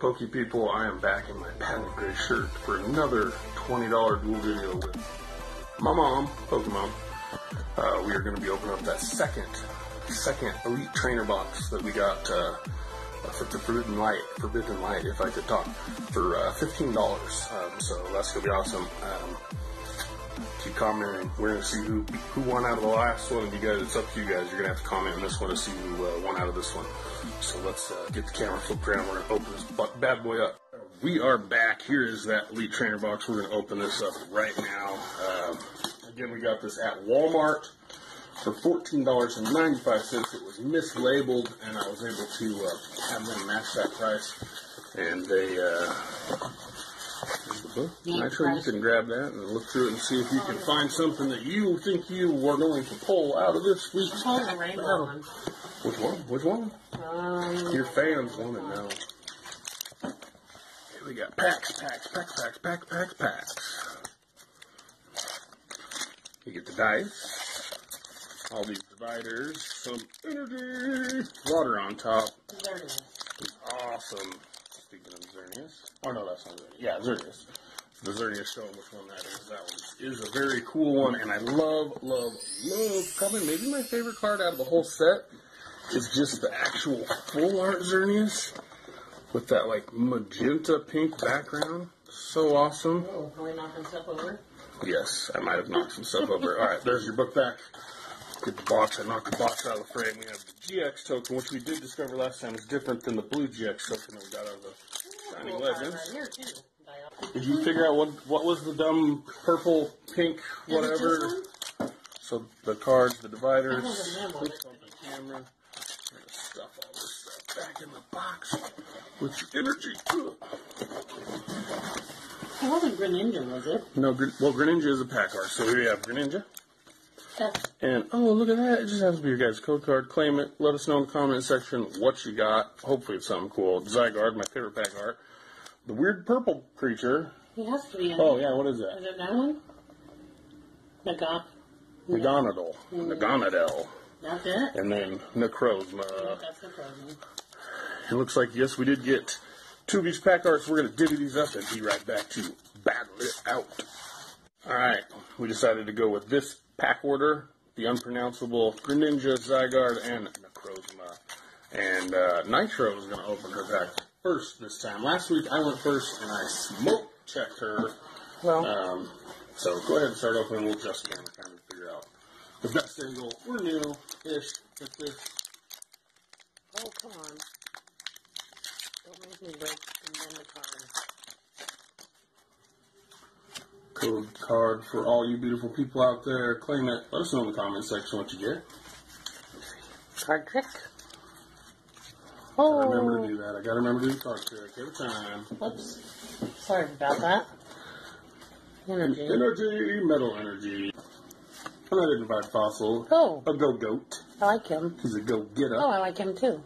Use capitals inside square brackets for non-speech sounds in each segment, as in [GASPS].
Pokey people? I am back in my patent gray shirt for another $20 dual video with my mom, Pokemon. Uh, we are going to be opening up that second, second Elite Trainer box that we got uh, for the Forbidden Light, Forbidden Light, if I could talk, for uh, $15. Um, so that's going to be awesome. Um, keep commenting. We're going to see who who won out of the last one. You guys, it's up to you guys. You're going to have to comment on this one to see who uh, won out of this one. So let's uh, get the camera flipped around. We're going to open this bad boy up. We are back. Here is that Elite Trainer box. We're going to open this up right now. Um, again, we got this at Walmart for $14.95. It was mislabeled, and I was able to uh, have them match that price. And they, uh, book. Yeah, Actually, you can grab that and look through it and see if you can find something that you think you were going to pull out of this week's. The rainbow one. Which one? Which one? Um, Your fans want to know. Here we got packs, packs, packs, packs, packs, packs, packs. You get the dice, all these dividers, some energy, water on top. it. Awesome. Speaking of Xerneas. Oh no, that's not Xerneas. Yeah, Xerneas. The Xerneas show which one that is. That one is a very cool one, and I love, love, love. Probably maybe my favorite card out of the whole set is just the actual full art Xerneas with that like magenta pink background. So awesome. Oh, are we knocking stuff over? Yes, I might have knocked some stuff over. All right, there's your book back. Get the box. I knocked the box out of the frame. We have the GX token, which we did discover last time is different than the blue GX token that we got out of the Shining Cool Legends. Right here, too. Dial. Did you figure out what what was the dumb purple, pink, whatever? So the cards, the dividers, remember. quick the camera. Stuff all this stuff back in the box with your energy. It wasn't Greninja, was it? No, well, Greninja is a pack art. So here you have Greninja. And oh, look at that! It just happens to be your guys' code card. Claim it. Let us know in the comment section what you got. Hopefully, it's something cool. Zygarde, my favorite pack art. The weird purple creature. He has to be in Oh yeah, what is Is that? it that one? Naga. Naganadel. Mm. Naganadel. That's it? And then Necrozma. That's the problem. It looks like yes, we did get two of these pack arts. We're gonna divvy these up and be right back to battle it out. All right, we decided to go with this pack order: the unpronounceable Greninja, Zygarde, and Necrozma. And uh, Nitro is gonna open her pack first this time. Last week I went first and I smoke checked her. Well, Um, so go ahead and start opening. We'll just kind of figure out. The best angle. We're new-ish at this. oh, come on. Don't make me break and bend the card. Code card for all you beautiful people out there. Claim it. Let us know in the comment section what you get. Card trick. I remember to Oh, do that. I gotta remember to do the card trick every time. whoops. Sorry about that. Energy. Energy, metal energy. Unidentified fossil. Oh, A go goat. I like him. He's a go getter. Oh, I like him too.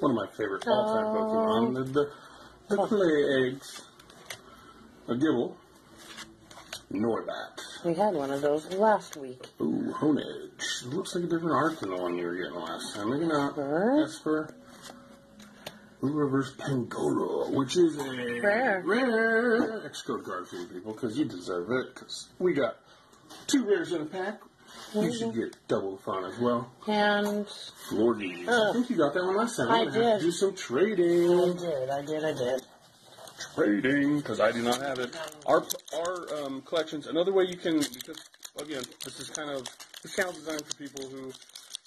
One of my favorite all time Oh. Pokemon. The, the, the clay eggs. A Gible. Noibat. We had one of those last week. Ooh, Honedge. It looks like a different art than the one you were getting last time. Maybe not. Huh? Espurr. Blue Reverse Pangoro, which is a Rare. rare X-code card for you people, because you deserve it. Because we got two rares in a pack. You should get double the fun as well. And Lordies. I think you got that one last time. I We're have to did. do some trading. I did, I did, I did. Trading, because I do not have it. Our our um, collections. Another way you can, because again, this is kind of this channel designed for people who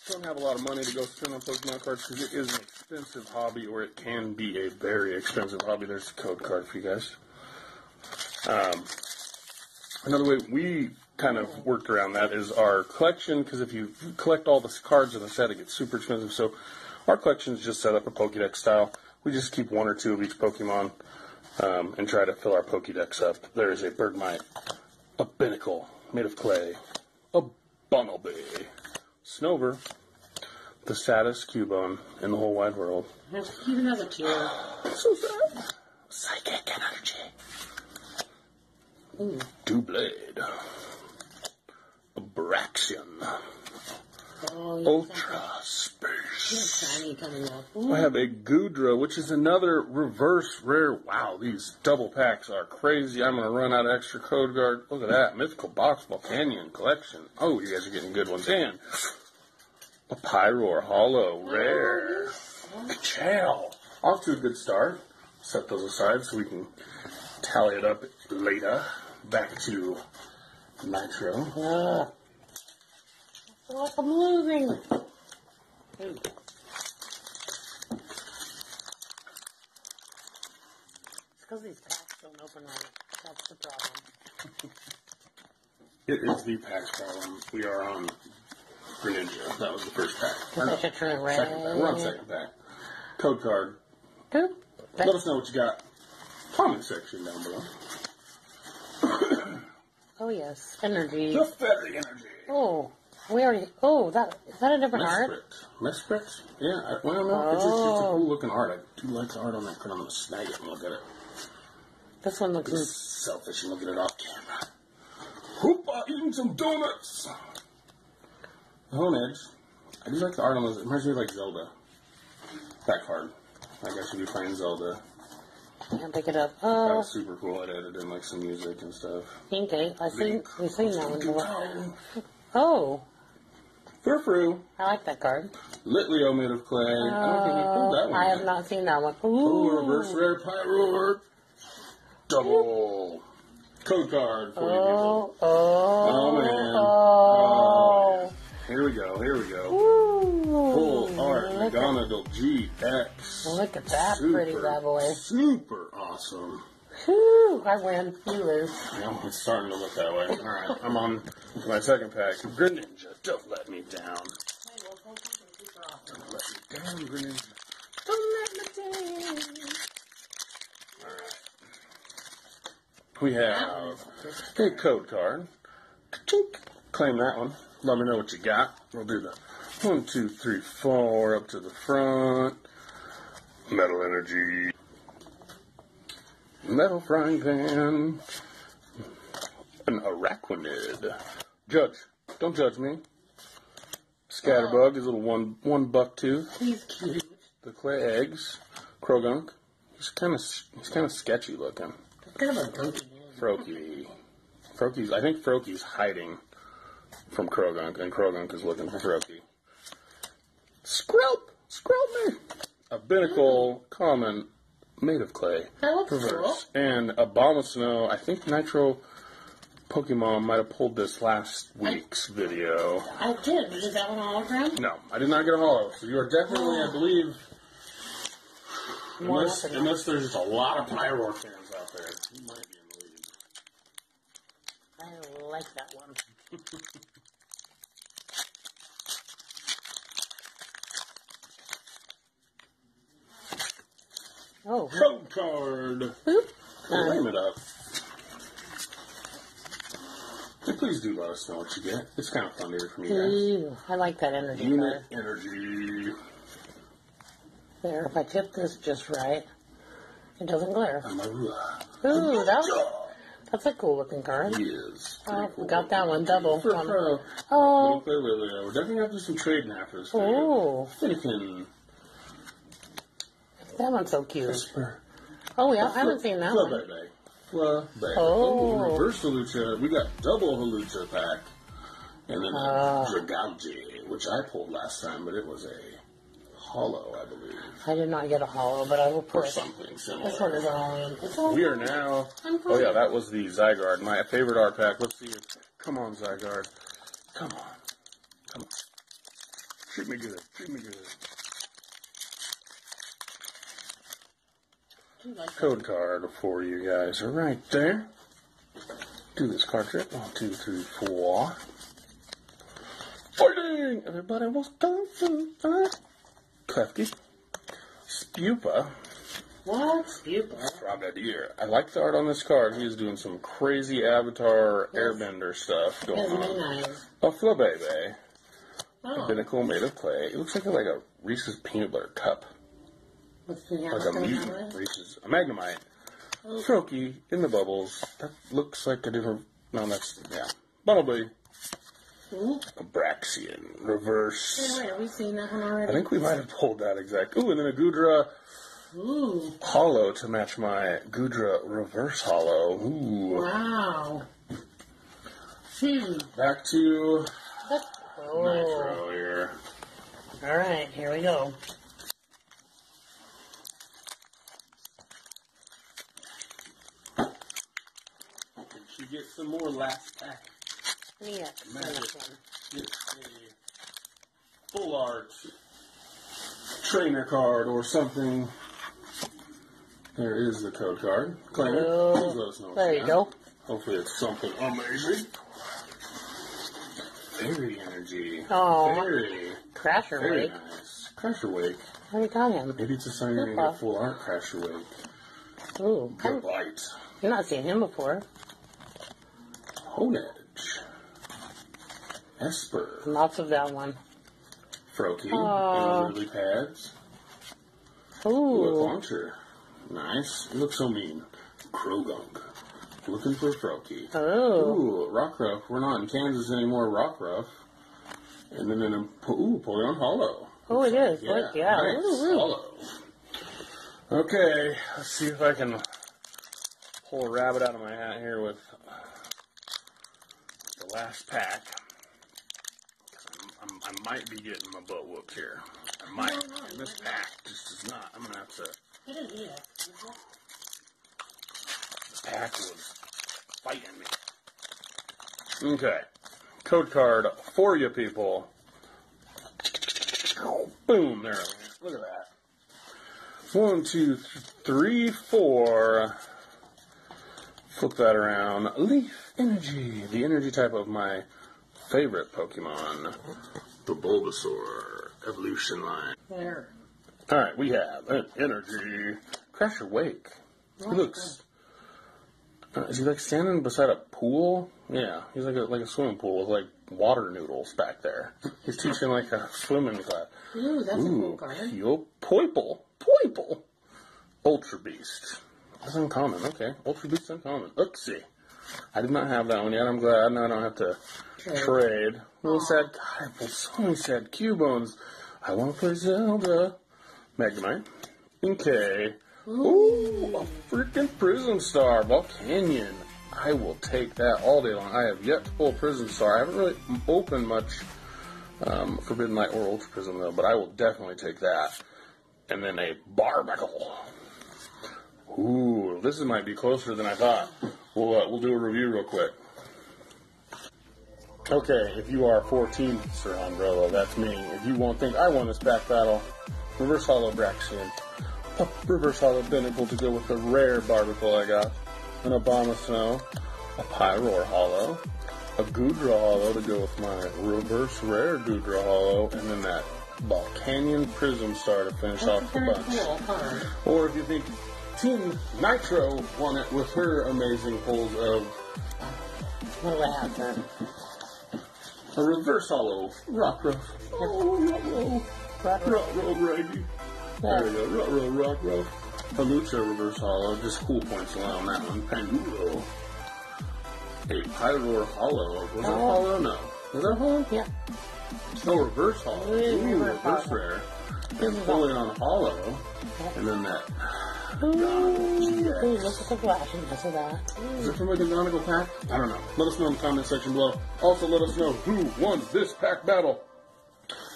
don't have a lot of money to go spend on Pokemon cards because it is an expensive hobby, or it can be a very expensive hobby. There's a code card for you guys. Um, another way we kind of worked around that is our collection, because if you collect all the cards in the set, it gets super expensive. So our collection is just set up a Pokédex style. We just keep one or two of each Pokemon um, and try to fill our Pokédex up. There is a Bergmite, a Binacle made of clay, a Bunnelby, Snover, the saddest Cubone in the whole wide world. It even has a tear. [GASPS] So sad. Psychic energy. Ooh. Doublade. Abraxion. Oh, Ultra Space shiny coming up. I have a Goodra, which is another reverse rare. Wow, these double packs are crazy. I'm going to run out of extra code guard. Look at that. Mythical Box Volcanion Collection. Oh, you guys are getting good ones. And a Pyroar Hollow Rare. Chow. Off to a good start. Set those aside so we can tally it up later. Back to Nitro. Ah. I feel like I'm losing. Ooh. It's because these packs don't open right. That's the problem. It is the pack's problem. We are on Greninja. That was the first pack. Or no, second pack. We're on second pack. Code card. Boop. Let us know what you got. Comment section down below. Oh yes, energy. The fairy energy. Oh, we already. Oh, that is that a different art? Mesprit. Yeah, I, well, no, it's, just, it's a Oh. cool looking art. I do like the art on that card. I'm going to snag it and look at it. This one looks. Be selfish and look at it off camera. Hoopa eating some donuts. Hone Edge. I do like the art on this. It reminds me of like Zelda. That card. Like I should be playing Zelda. Can't pick it up. Oh. That Oh, was super cool. I'd added in like some music and stuff. eight. I seen we've seen that one before. Oh, Fru. I like that card. Litleo made of clay. I don't think we pulled that Oh, one. I yet. have not seen that one. Oh, Ooh, reverse rare Pyroar. Double. Code card for you. Oh, oh, Oh, man. oh. Here we go. Here we go. Full art. look, McGonagall GX. look at that pretty Super, bad boy. Super awesome. Whew, I win. You lose. Yeah, it's starting to look that way. All right, I'm on my second pack. Greninja, don't let me down. Don't let me down, Greninja. Don't let me down. All right. We have a code card. Ka-chink. Claim that one. Let me know what you got. We'll do the one, two, three, four up to the front. Metal energy. Metal frying pan. An araquanid. Judge. Don't judge me. Scatterbug is a little one one buck tooth. He's cute. The clay eggs. Croagunk. He's kind of he's kind of sketchy looking. Kind of a gunky. Froakie. Froakie's, I think Froakie's hiding from Croagunk, and Croagunk is looking for Froakie. Skrelp! Skrelp me! A Binacle common made of clay. That looks Reverse. And a bomb of snow. I think Nitro Pokemon might have pulled this last week's video. I did. Is that one hologram? No, I did not get a hollow. So you are definitely, I oh. believe, unless, unless there's just a lot of Pyro fans out there, you might be in the lead. I like that one. [LAUGHS] Oh, Code card. boop. Claim it up. Please do let us know what you get. It's kind of fun to hear from you guys. I like that energy Unit card. energy. There, if I tip this just right, it doesn't glare. Ooh, that was, that's a cool looking card. He is. Oh, cool. got that one double. For Um, pro. oh, We're we're definitely gonna do some trading after this. oh, Thinking. that one's so cute. Whisper. Oh, yeah, I haven't seen that Fla one. Bebe. Fla Bebe. Oh. Reverse Hawlucha. We got double Hawlucha pack. And then Ah. a Dragalge, which I pulled last time, but it was a hollow, I believe. I did not get a hollow, but I will Or put it. something similar. This one is a hollow. It's all We are now. Oh yeah, that was the Zygarde, my favorite art pack. Let's see it. Come on, Zygarde. Come on. Come on. Treat me good. Treat me good. You like that. Code card for you guys are right there. Do this card trick. One, two, three, four. Fighting! Everybody was dancing. Uh, Klefki. Spewpa. What? Stupid. Frogadier. I like the art on this card. He is doing some crazy Avatar Airbender stuff going main on. eyes. A Flabebe. Oh, A Binacle made of clay. It looks like a, like a Reese's peanut butter cup. let's see Like a mutant. Reese's. A Magnemite. Froakie in the bubbles. That looks like a different. No, that's. Yeah. Bumblebee. Hmm? A Braixen. reverse. Wait, have we seen that one I think we might have pulled that exact. Ooh, and then a Goodra Ooh, hollow to match my Goodra reverse hollow. Ooh. wow. Hmm. Back to That's, oh. Nitro here. All right, here we go. And she gets some more last pack. Yeah, Magic. this one. Full art trainer card or something. There is the code card. Claim it. Oh, Please let us know. there you go. Hopefully it's something amazing. Fairy energy. Aw. Fairy. Crasher Very Wake. nice. Crasher Wake. What are you talking? Maybe it's a sign you're gonna get full art Crasher Wake. Ooh, Good light. I've not seen him before. Honedge. Espurr. Lots of that one. Froakie. Aw. Uh, and lily pads. Ooh, launcher. Nice. You look so mean. Croagunk. Looking for Froakie. oh, Ooh, Rockruff. We're not in Kansas anymore. Rockruff. And then in a ooh, Poleon Hollow. oh, it is. Yeah, Look, yeah. nice. Ooh, ooh. Hollow. Okay, let's see if I can pull a rabbit out of my hat here with the last pack. 'Cause I'm, I'm, I might be getting my butt whooped here. I might. No, no, and this pack just does not. I'm gonna have to. It is, yeah. The pack was fighting me. Okay, code card for you people. Boom! There. Look at that. One, two, th- three, four. Flip that around. Leaf Energy, the energy type of my favorite Pokemon, the Bulbasaur evolution line. There. All right, we have an energy Crasher Wake. He looks. Uh, is he like standing beside a pool? Yeah, he's like a like a swimming pool with like water noodles back there. He's teaching like a swimming class. Ooh, that's a cool Ooh, card. Yo, Poipole. Poipole. Ultra Beast. That's uncommon. Okay. Ultra Beast uncommon. Oopsie. I did not have that one yet. I'm glad. Now I don't have to Trade. trade. Little sad. God, I pulled so many sad Cubones. I want to play Zelda. Magnemite. Okay. Ooh, a freaking Prism Star. Volcanion. I will take that all day long. I have yet to pull a Prism Star. I haven't really opened much um, Forbidden Light or Ultra Prism though, but I will definitely take that. And then a Barbaracle. Ooh, this might be closer than I thought. We'll uh, we'll do a review real quick. Okay, if you are 14, Sir Umbrella, that's me. If you won't think I won this back battle, Reverse Hollow Braixen. A Reverse Hollow Binacle to go with the rare Barbaracle I got. An Obama Snow. A Pyroar Hollow. A Goodra Hollow to go with my reverse rare Goodra Hollow. And then that Volcanion Prism Star to finish That's a off the very bunch. cool card. Or if you think Team Nitro won it with her amazing pulls of What do I have then? a reverse hollow Rockruff. Oh, Ruh-roh. Ruh-roh, Reggie. There we go. Ruh-roh, Rockruff. A Lucha reverse hollow. Just cool points alone on that one. Pandulo. A Pyroar hollow. Was that Oh. hollow? No. Was that hollow? Yeah. No, reverse hollow. Ooh, reverse rare. And pulling on hollow. And then that. Ooh, GX. ooh, look at the flashiness of that. Is it from a canonical pack? I don't know. Let us know in the comment section below. Also, let us know who won this pack battle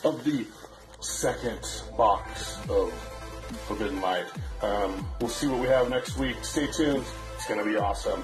of the second box of Forbidden Light. Um, we'll see what we have next week. Stay tuned. It's going to be awesome.